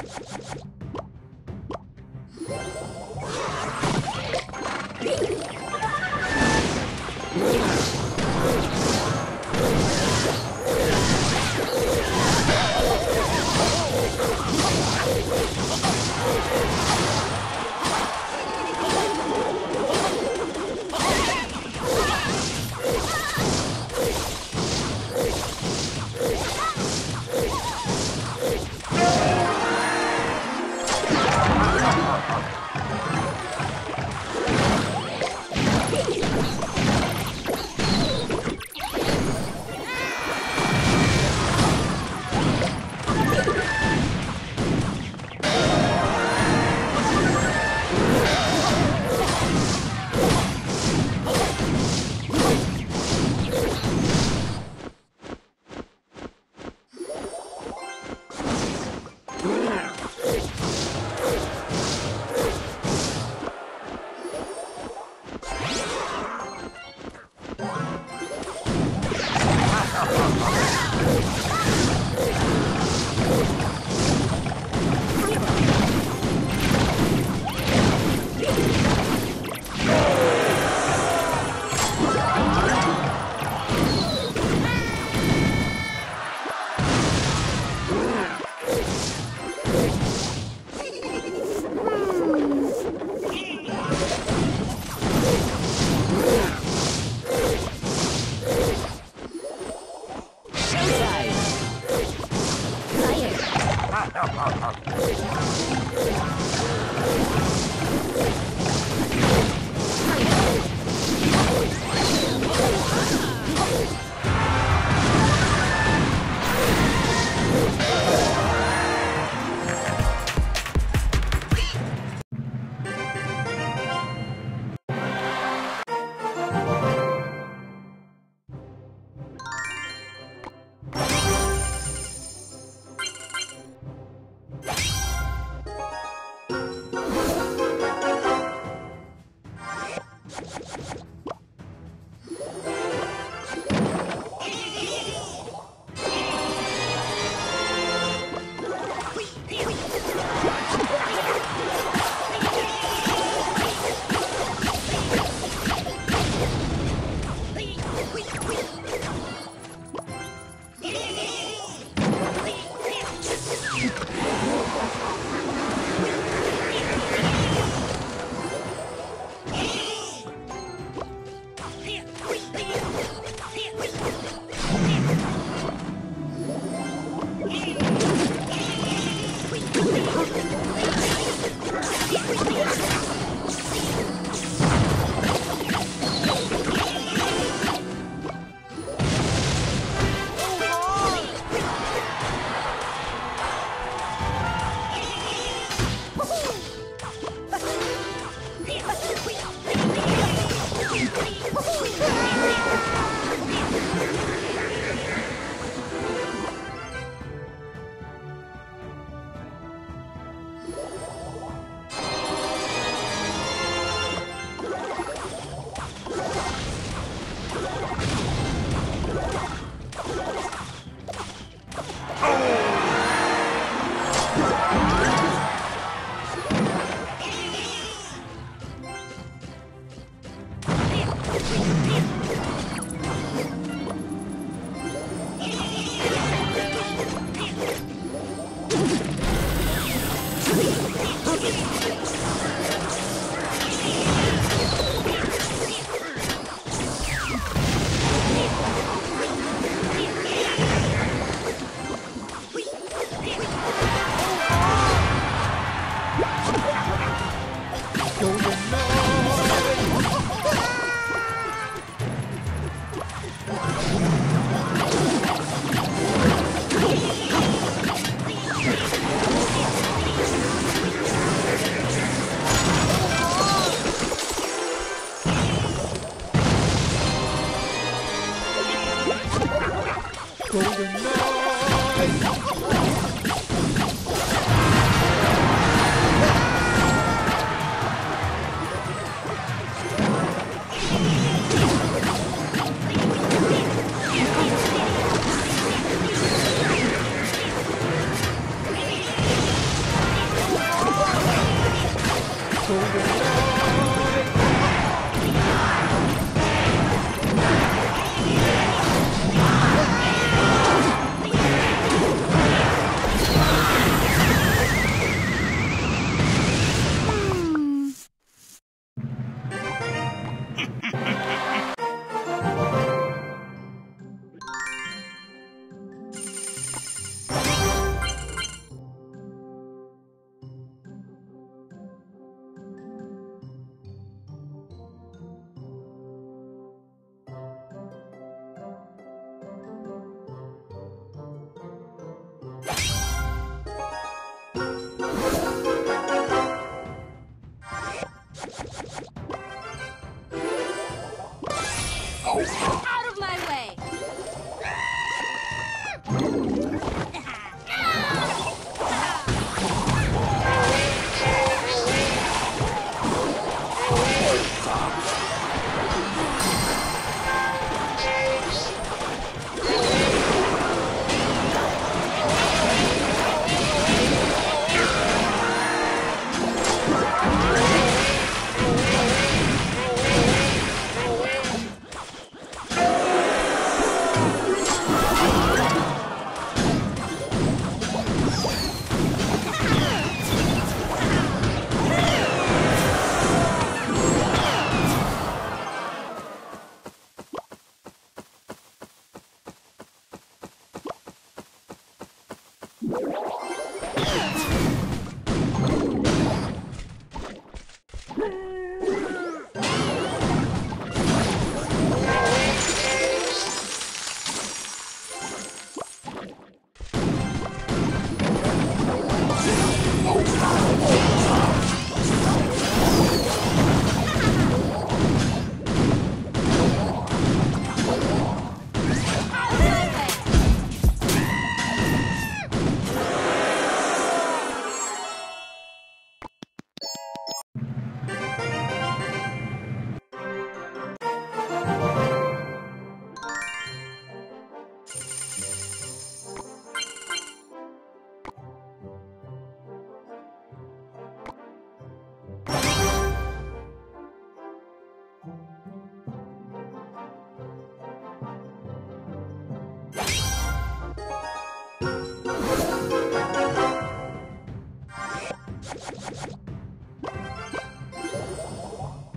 you Oh.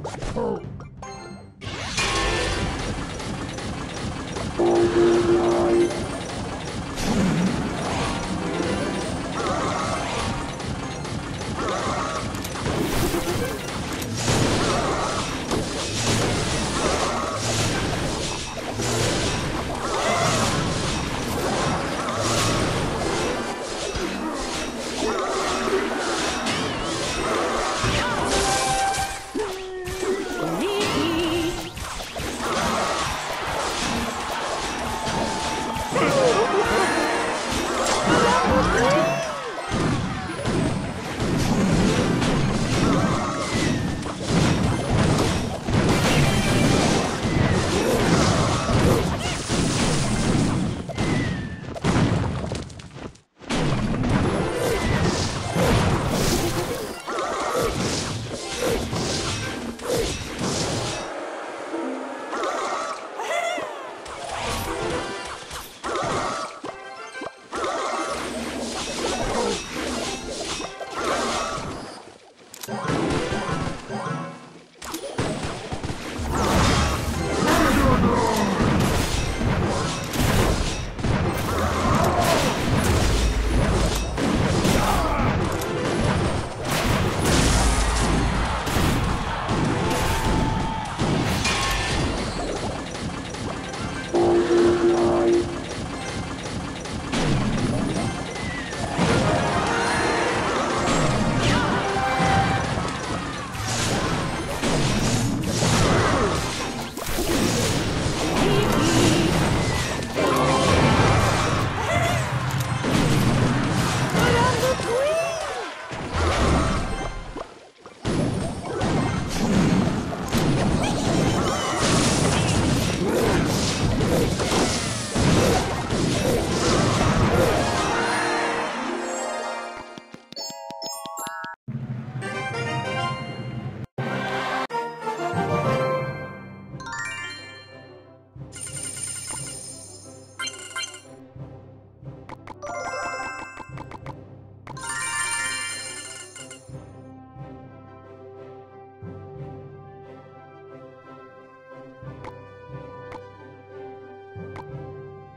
Oh. Woo!